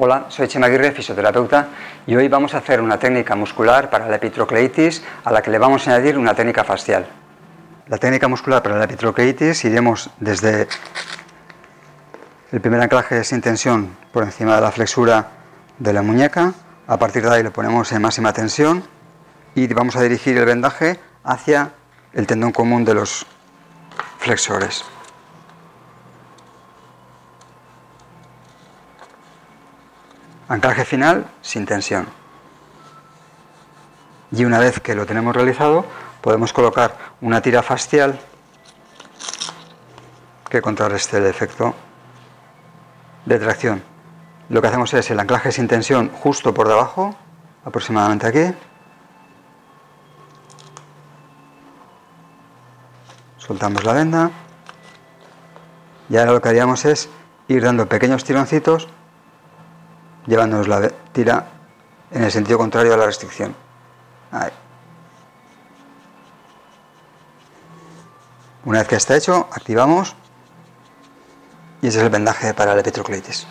Hola, soy Chema Aguirre, fisioterapeuta, y hoy vamos a hacer una técnica muscular para la epitrocleitis a la que le vamos a añadir una técnica facial. La técnica muscular para la epitrocleitis iremos desde el primer anclaje sin tensión por encima de la flexura de la muñeca, a partir de ahí lo ponemos en máxima tensión y vamos a dirigir el vendaje hacia el tendón común de los flexores. Anclaje final sin tensión. Y una vez que lo tenemos realizado, podemos colocar una tira facial que contrarreste el efecto de tracción. Lo que hacemos es el anclaje sin tensión justo por debajo, aproximadamente aquí. Soltamos la venda. Y ahora lo que haríamos es ir dando pequeños tironcitos llevándonos la tira en el sentido contrario a la restricción. Una vez que está hecho, activamos y ese es el vendaje para la epitrocleitis.